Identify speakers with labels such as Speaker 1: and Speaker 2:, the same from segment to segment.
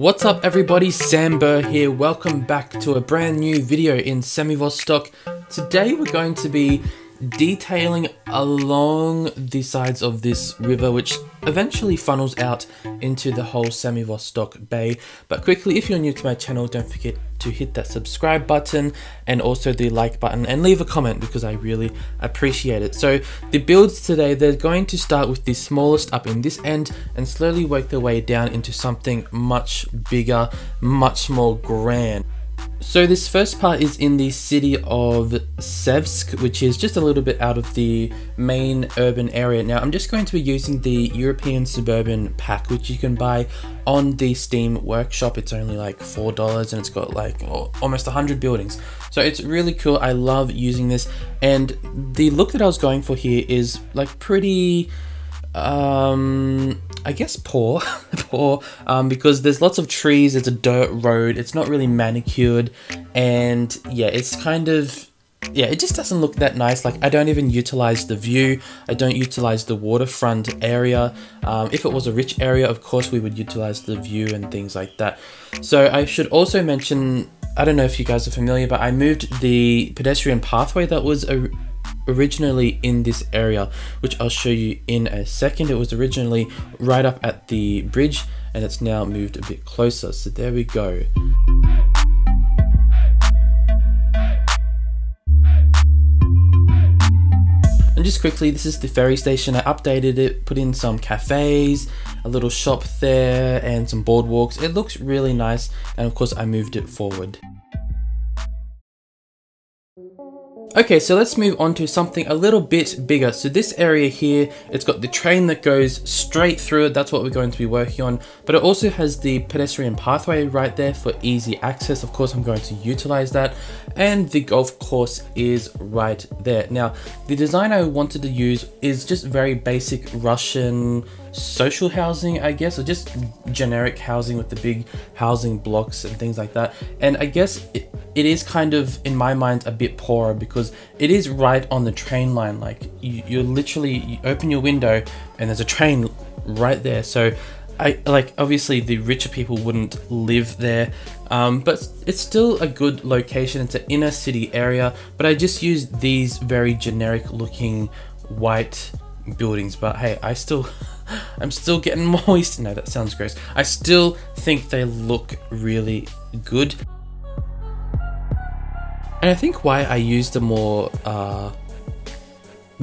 Speaker 1: What's up everybody, Sam Bur here. Welcome back to a brand new video in Samivostok. Today we're going to be detailing along the sides of this river which eventually funnels out into the whole Samivostok Bay. But quickly, if you're new to my channel, don't forget to hit that subscribe button and also the like button and leave a comment because I really appreciate it. So the builds today, they're going to start with the smallest up in this end and slowly work their way down into something much bigger, much more grand. So this first part is in the city of Sevsk, which is just a little bit out of the main urban area. Now I'm just going to be using the European Suburban pack, which you can buy on the Steam workshop. It's only like $4 and it's got like almost 100 buildings. So it's really cool. I love using this. And the look that I was going for here is like pretty um I guess poor, poor, um, because there's lots of trees. It's a dirt road. It's not really manicured, and yeah, it's kind of yeah, it just doesn't look that nice. Like I don't even utilize the view. I don't utilize the waterfront area. Um, if it was a rich area, of course, we would utilize the view and things like that. So I should also mention. I don't know if you guys are familiar, but I moved the pedestrian pathway that was a originally in this area, which I'll show you in a second. It was originally right up at the bridge and it's now moved a bit closer. So there we go. And just quickly, this is the ferry station. I updated it, put in some cafes, a little shop there, and some boardwalks. It looks really nice, and of course, I moved it forward. Okay, so let's move on to something a little bit bigger. So this area here, it's got the train that goes straight through it. That's what we're going to be working on. But it also has the pedestrian pathway right there for easy access. Of course, I'm going to utilize that. And the golf course is right there. Now, the design I wanted to use is just very basic Russian social housing, I guess, or just generic housing with the big housing blocks and things like that. And I guess it, it is kind of, in my mind, a bit poorer because it is right on the train line. Like you, you literally you open your window and there's a train right there. So I like obviously the richer people wouldn't live there, um, but it's still a good location. It's an inner city area, but I just use these very generic looking white buildings. But hey, I still I'm still getting moist. No, that sounds gross. I still think they look really good. And I think why I used a more uh,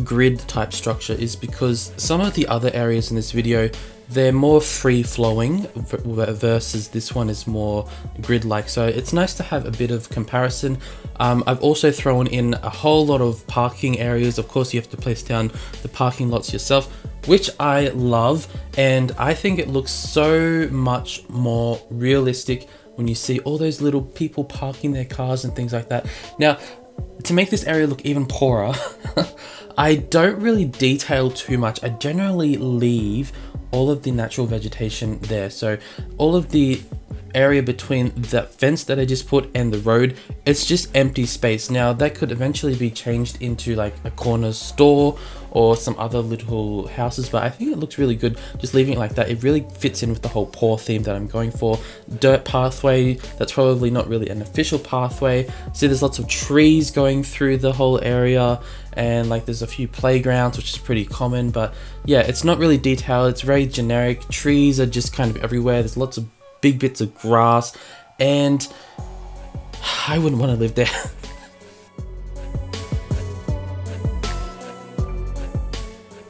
Speaker 1: grid type structure is because some of the other areas in this video they're more free flowing versus this one is more grid like so it's nice to have a bit of comparison um, I've also thrown in a whole lot of parking areas of course you have to place down the parking lots yourself which I love and I think it looks so much more realistic when you see all those little people parking their cars and things like that. Now, to make this area look even poorer, I don't really detail too much. I generally leave all of the natural vegetation there. So all of the area between that fence that I just put and the road, it's just empty space. Now that could eventually be changed into like a corner store or some other little houses, but I think it looks really good just leaving it like that. It really fits in with the whole poor theme that I'm going for. Dirt pathway, that's probably not really an official pathway. See there's lots of trees going through the whole area and like there's a few playgrounds which is pretty common but yeah it's not really detailed it's very generic trees are just kind of everywhere there's lots of big bits of grass, and I wouldn't want to live there.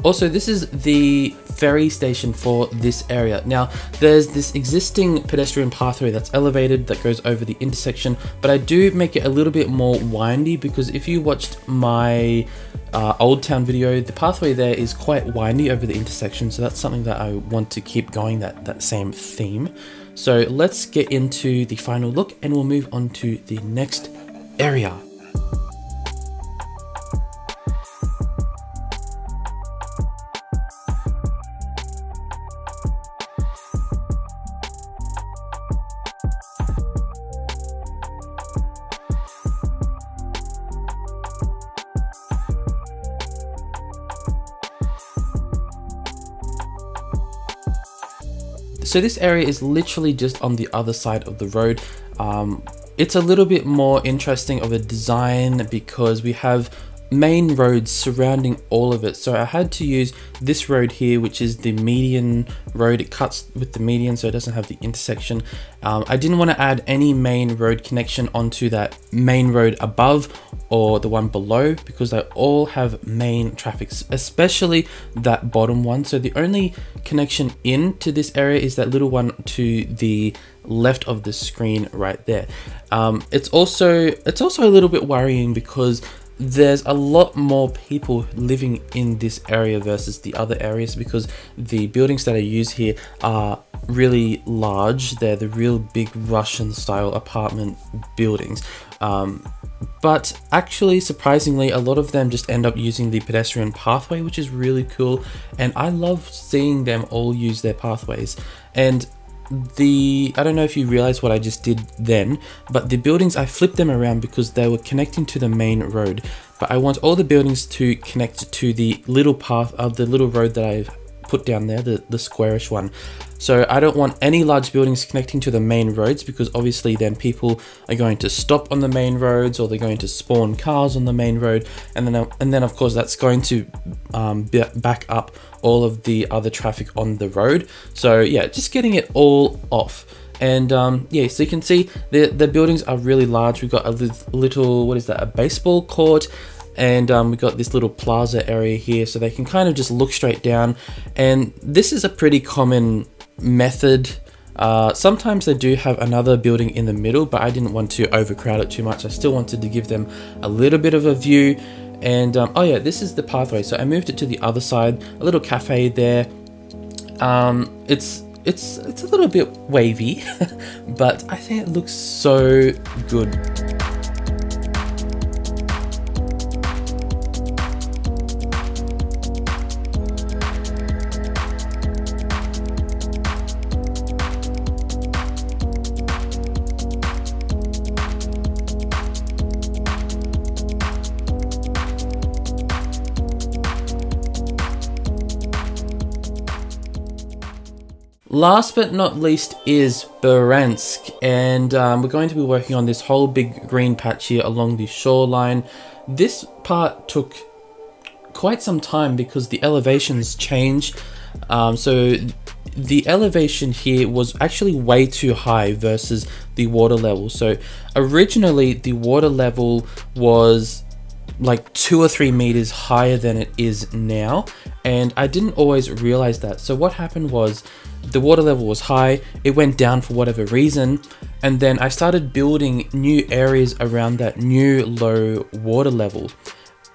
Speaker 1: also, this is the ferry station for this area. Now, there's this existing pedestrian pathway that's elevated that goes over the intersection, but I do make it a little bit more windy because if you watched my uh, Old Town video, the pathway there is quite windy over the intersection, so that's something that I want to keep going, that, that same theme. So let's get into the final look and we'll move on to the next area. So this area is literally just on the other side of the road. Um, it's a little bit more interesting of a design because we have main roads surrounding all of it. So I had to use this road here, which is the median road. It cuts with the median, so it doesn't have the intersection. Um, I didn't want to add any main road connection onto that main road above or the one below because they all have main traffic, especially that bottom one. So the only connection into this area is that little one to the left of the screen right there. Um, it's also it's also a little bit worrying because there's a lot more people living in this area versus the other areas because the buildings that are used here are really large. They're the real big Russian style apartment buildings. Um, but actually, surprisingly, a lot of them just end up using the pedestrian pathway, which is really cool. And I love seeing them all use their pathways. And the I don't know if you realize what I just did then, but the buildings I flipped them around because they were connecting to the main road. But I want all the buildings to connect to the little path of the little road that I've put down there, the, the squarish one. So I don't want any large buildings connecting to the main roads because obviously then people are going to stop on the main roads or they're going to spawn cars on the main road. And then, and then of course that's going to um, back up all of the other traffic on the road. So yeah, just getting it all off. And um, yeah, so you can see the, the buildings are really large. We've got a little, what is that, a baseball court and um, we've got this little plaza area here so they can kind of just look straight down. And this is a pretty common method. Uh, sometimes they do have another building in the middle but I didn't want to overcrowd it too much. I still wanted to give them a little bit of a view. And um, oh yeah this is the pathway. So I moved it to the other side a little cafe there. Um, it's it's it's a little bit wavy but I think it looks so good Last but not least is Bryansk, and um, we're going to be working on this whole big green patch here along the shoreline. This part took quite some time because the elevations change. Um, so the elevation here was actually way too high versus the water level. So originally the water level was like two or three meters higher than it is now and I didn't always realize that. So what happened was the water level was high it went down for whatever reason and then I started building new areas around that new low water level.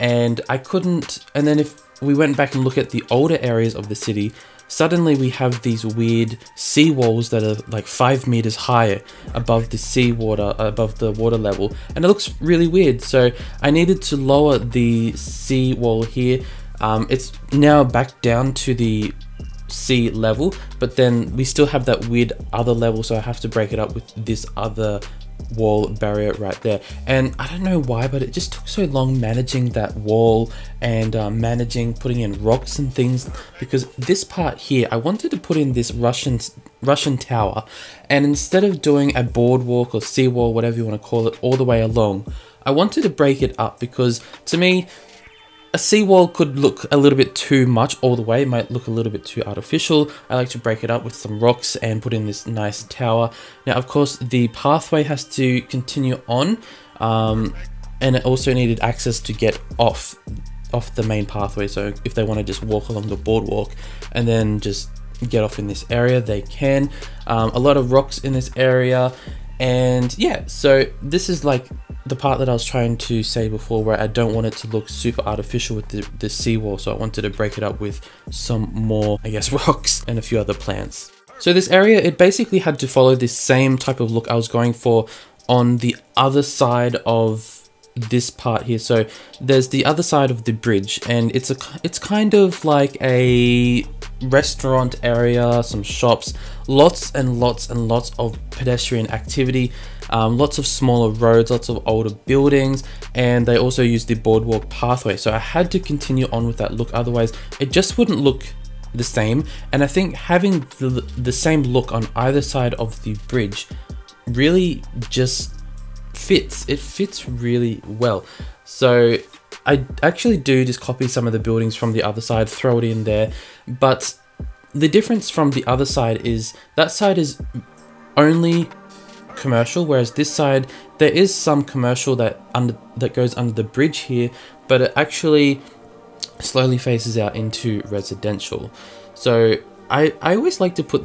Speaker 1: And I couldn't and then if we went back and look at the older areas of the city suddenly we have these weird sea walls that are like five meters higher above the sea water, above the water level, and it looks really weird. So I needed to lower the sea wall here. Um, it's now back down to the sea level, but then we still have that weird other level, so I have to break it up with this other wall barrier right there. And I don't know why but it just took so long managing that wall and uh, managing putting in rocks and things because this part here I wanted to put in this Russian Russian tower. And instead of doing a boardwalk or seawall whatever you want to call it all the way along I wanted to break it up because to me a seawall could look a little bit too much all the way, it might look a little bit too artificial. I like to break it up with some rocks and put in this nice tower. Now, of course, the pathway has to continue on, um, and it also needed access to get off off the main pathway. So if they want to just walk along the boardwalk and then just get off in this area, they can. Um, a lot of rocks in this area. And yeah, so this is like the part that I was trying to say before where I don't want it to look super artificial with the, the seawall so I wanted to break it up with some more I guess rocks and a few other plants. So this area it basically had to follow this same type of look I was going for on the other side of this part here so there's the other side of the bridge and it's a it's kind of like a restaurant area some shops lots and lots and lots of pedestrian activity um, lots of smaller roads lots of older buildings and they also use the boardwalk pathway so I had to continue on with that look otherwise it just wouldn't look the same. And I think having the, the same look on either side of the bridge really just fits. It fits really well. So I actually do just copy some of the buildings from the other side, throw it in there. But the difference from the other side is that side is only commercial, whereas this side there is some commercial that under that goes under the bridge here, but it actually slowly phases out into residential. So I I always like to put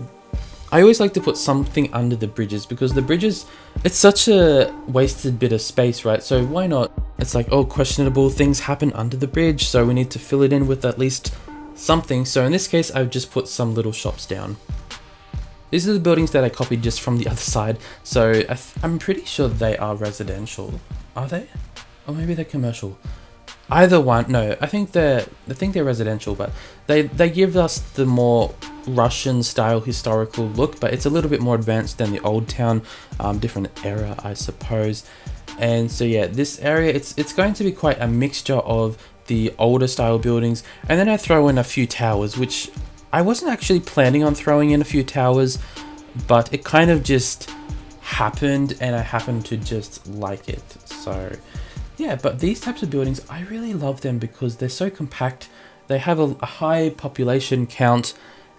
Speaker 1: I always like to put something under the bridges because the bridges it's such a wasted bit of space, right? So why not? It's like oh questionable things happen under the bridge, so we need to fill it in with at least something. So in this case, I've just put some little shops down. These are the buildings that I copied just from the other side, so I am pretty sure they are residential. Are they? Or maybe they're commercial. Either one, no, I think they're, I think they're residential, but they, they give us the more Russian style historical look, but it's a little bit more advanced than the old town, um, different era, I suppose. And so yeah, this area, it's, it's going to be quite a mixture of the older style buildings, and then I throw in a few towers, which I wasn't actually planning on throwing in a few towers, but it kind of just happened and I happened to just like it. So yeah, but these types of buildings, I really love them because they're so compact. They have a, a high population count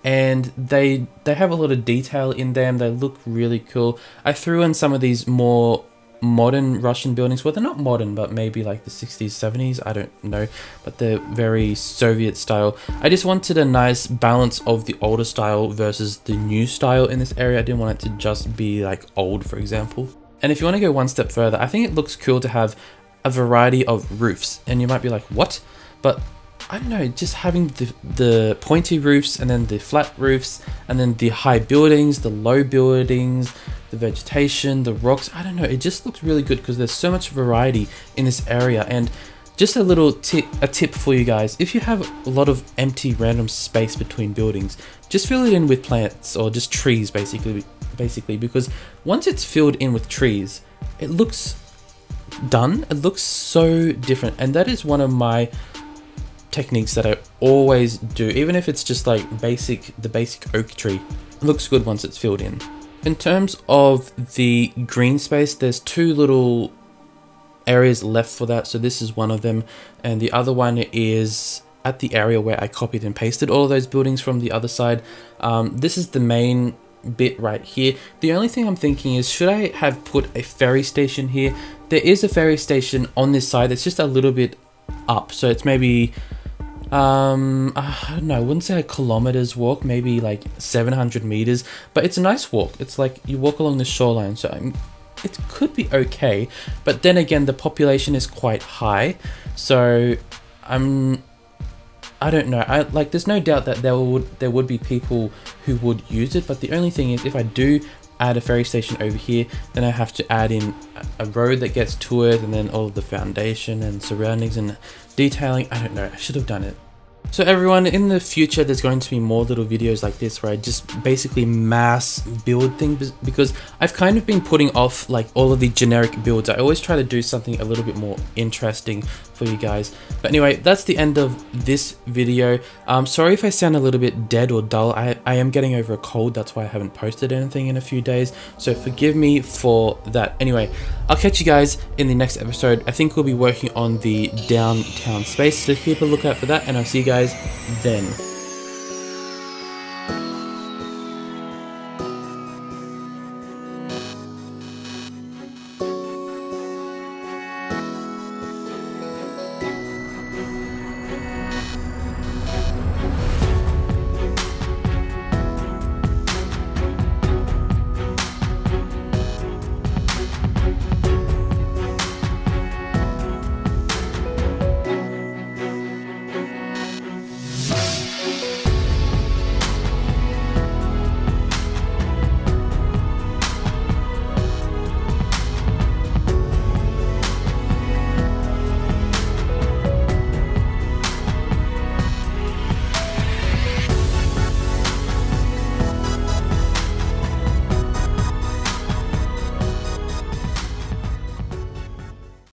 Speaker 1: and they they have a lot of detail in them. They look really cool. I threw in some of these more modern Russian buildings. Well, they're not modern, but maybe like the 60s, 70s. I don't know, but they're very Soviet style. I just wanted a nice balance of the older style versus the new style in this area. I didn't want it to just be like old, for example. And if you want to go one step further, I think it looks cool to have a variety of roofs. And you might be like, what? But I don't know, just having the, the pointy roofs and then the flat roofs and then the high buildings, the low buildings, the vegetation, the rocks. I don't know. It just looks really good because there's so much variety in this area. And just a little tip, a tip for you guys. If you have a lot of empty random space between buildings, just fill it in with plants or just trees basically, basically because once it's filled in with trees, it looks done. It looks so different. And that is one of my techniques that I always do, even if it's just like basic, the basic oak tree. Looks good once it's filled in. In terms of the green space, there's two little areas left for that. So this is one of them. And the other one is at the area where I copied and pasted all of those buildings from the other side. Um, this is the main bit right here. The only thing I'm thinking is, should I have put a ferry station here? There is a ferry station on this side. It's just a little bit up. So it's maybe um uh, i don't know i wouldn't say a kilometers walk maybe like 700 meters but it's a nice walk it's like you walk along the shoreline so I'm, it could be okay but then again the population is quite high so i'm i don't know i like there's no doubt that there would there would be people who would use it but the only thing is if i do add a ferry station over here. Then I have to add in a road that gets to it and then all of the foundation and surroundings and detailing. I don't know. I should have done it so everyone, in the future there's going to be more little videos like this where I just basically mass build things because I've kind of been putting off like all of the generic builds. I always try to do something a little bit more interesting for you guys. But anyway, that's the end of this video. Um, sorry if I sound a little bit dead or dull. I, I am getting over a cold, that's why I haven't posted anything in a few days. So forgive me for that. Anyway, I'll catch you guys in the next episode. I think we'll be working on the downtown space, so keep a lookout for that and I'll see you guys guys then.